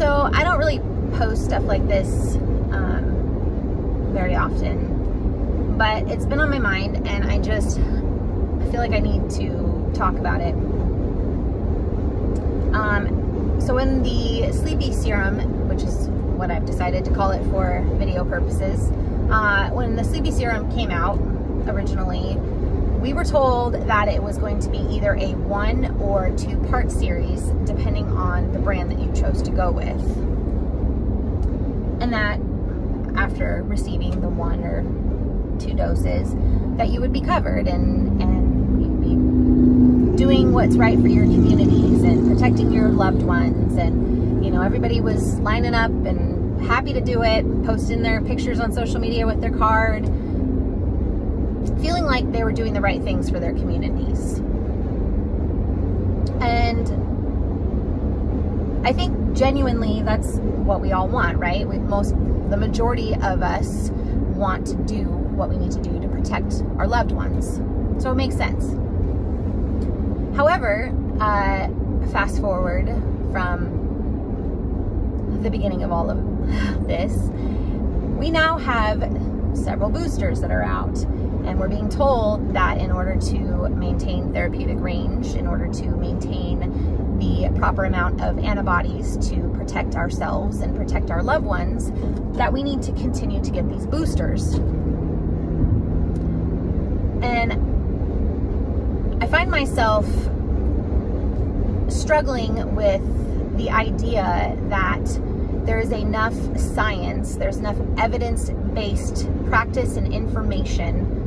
So I don't really post stuff like this um, very often, but it's been on my mind and I just I feel like I need to talk about it. Um, so in the Sleepy Serum, which is what I've decided to call it for video purposes, uh, when the Sleepy Serum came out originally, we were told that it was going to be either a one or two part series, depending on the brand that you chose to go with. And that after receiving the one or two doses, that you would be covered and, and you'd be doing what's right for your communities and protecting your loved ones. And, you know, everybody was lining up and happy to do it, posting their pictures on social media with their card feeling like they were doing the right things for their communities. And I think genuinely that's what we all want, right? We most the majority of us want to do what we need to do to protect our loved ones. So it makes sense. However, uh, fast forward from the beginning of all of this, we now have several boosters that are out and we're being told that in order to maintain therapeutic range, in order to maintain the proper amount of antibodies to protect ourselves and protect our loved ones, that we need to continue to get these boosters. And I find myself struggling with the idea that there is enough science, there's enough evidence-based practice and information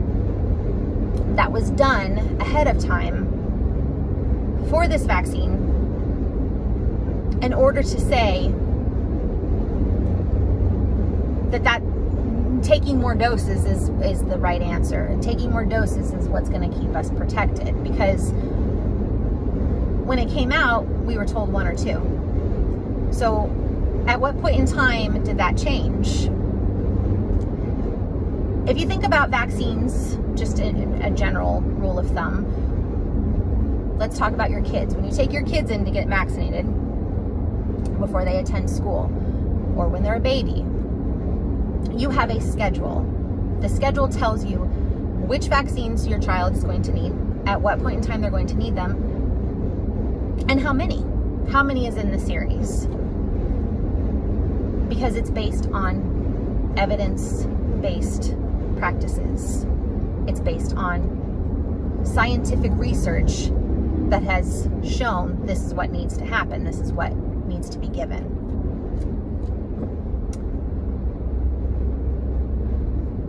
that was done ahead of time for this vaccine in order to say that that taking more doses is, is the right answer. And Taking more doses is what's going to keep us protected because when it came out, we were told one or two. So at what point in time did that change? If you think about vaccines, just a, a general rule of thumb, let's talk about your kids. When you take your kids in to get vaccinated before they attend school or when they're a baby, you have a schedule. The schedule tells you which vaccines your child is going to need, at what point in time they're going to need them, and how many. How many is in the series. Because it's based on evidence-based practices. It's based on scientific research that has shown this is what needs to happen. This is what needs to be given.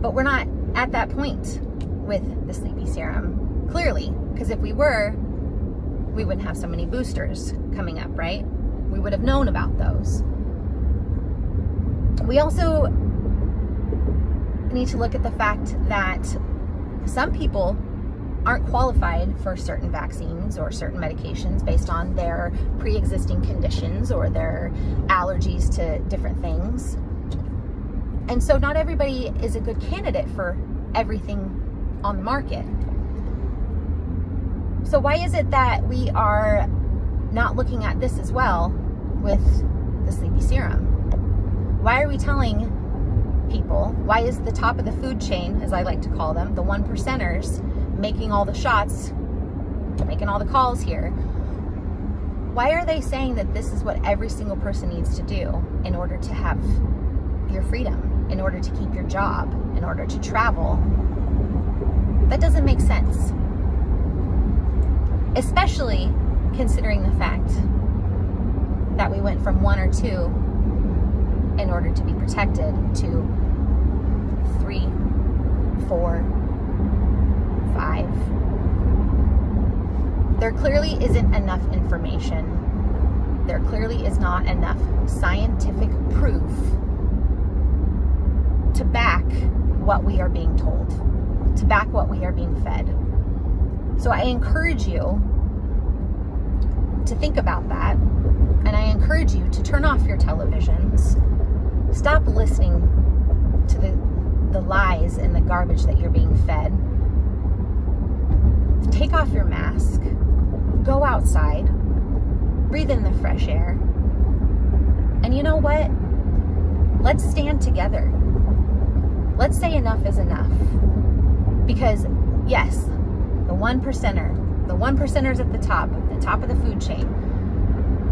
But we're not at that point with the sleepy serum, clearly, because if we were, we wouldn't have so many boosters coming up, right? We would have known about those. We also need to look at the fact that some people aren't qualified for certain vaccines or certain medications based on their pre-existing conditions or their allergies to different things. And so not everybody is a good candidate for everything on the market. So why is it that we are not looking at this as well with the sleepy serum? Why are we telling people? Why is the top of the food chain, as I like to call them, the one percenters, making all the shots, making all the calls here? Why are they saying that this is what every single person needs to do in order to have your freedom, in order to keep your job, in order to travel? That doesn't make sense. Especially considering the fact that we went from one or two in order to be protected to three, four, five. There clearly isn't enough information. There clearly is not enough scientific proof to back what we are being told, to back what we are being fed. So I encourage you to think about that. And I encourage you to turn off your televisions. Stop listening to the the lies and the garbage that you're being fed. Take off your mask, go outside, breathe in the fresh air, And you know what? Let's stand together. Let's say enough is enough. Because, yes, the one percenter, the one percenters at the top, the top of the food chain,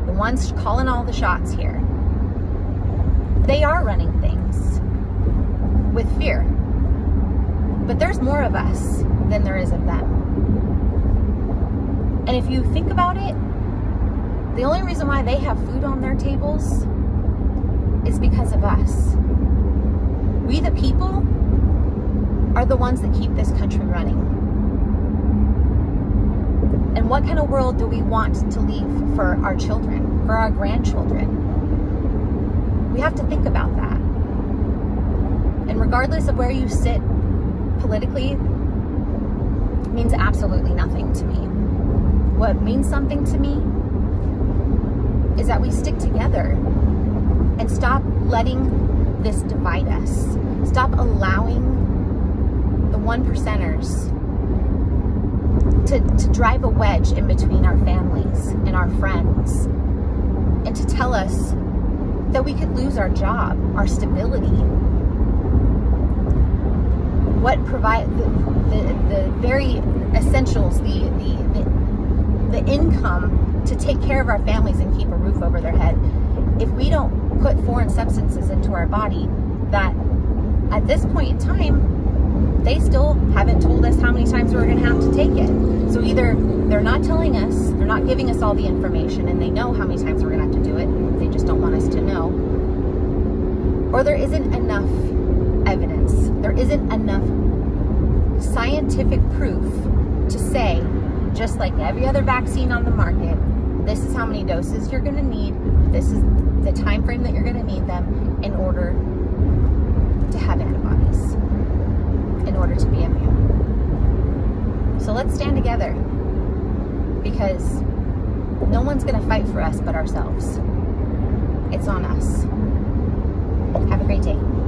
the ones calling all the shots here, they are running things with fear. But there's more of us than there is of them. And if you think about it, the only reason why they have food on their tables is because of us. We, the people, are the ones that keep this country running. And what kind of world do we want to leave for our children, for our grandchildren? We have to think about that. And regardless of where you sit politically, means absolutely nothing to me. What means something to me is that we stick together and stop letting this divide us. Stop allowing the one percenters to, to drive a wedge in between our families and our friends and to tell us that we could lose our job, our stability. What provide the, the, the very essentials, the, the, the, the income to take care of our families and keep a roof over their head. If we don't put foreign substances into our body that at this point in time, they still haven't told us how many times we're going to have to take it. So either they're not telling us, they're not giving us all the information, and they know how many times we're going to have to do it. Just don't want us to know. Or there isn't enough evidence. There isn't enough scientific proof to say, just like every other vaccine on the market, this is how many doses you're going to need. This is the time frame that you're going to need them in order to have antibodies, in order to be immune. So let's stand together because no one's going to fight for us but ourselves. It's on us. Have a great day.